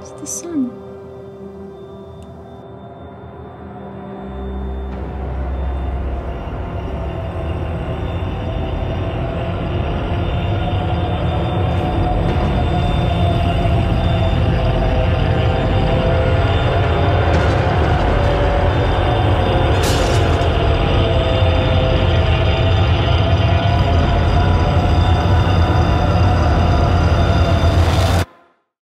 It's the sun.